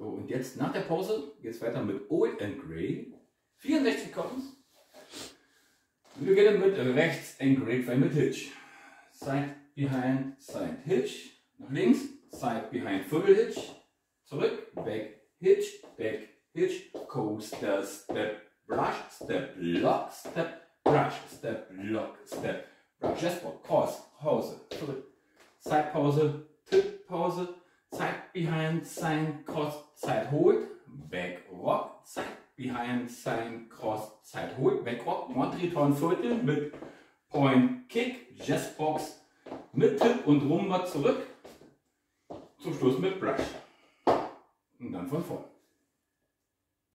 So, und jetzt nach der Pause geht es weiter mit Old and Grey. 64 Counts. Wir beginnen mit rechts and Grey mit Hitch. Side behind, side hitch. Nach links, side behind, Viertel hitch. Zurück, back, hitch, back, hitch. Coaster, step, brush, step, lock, step, brush, step, lock, step, brush. Jasper, Pause, Pause, zurück. Side Pause, Tip Pause, Behind, sign, cross, side hold, back rock, side behind, sign, cross, side hold, back rock, Montreton Viertel mit Point Kick, Jazzbox mit Tipp und Rumba zurück. Zum Schluss mit Brush. Und dann von vorn.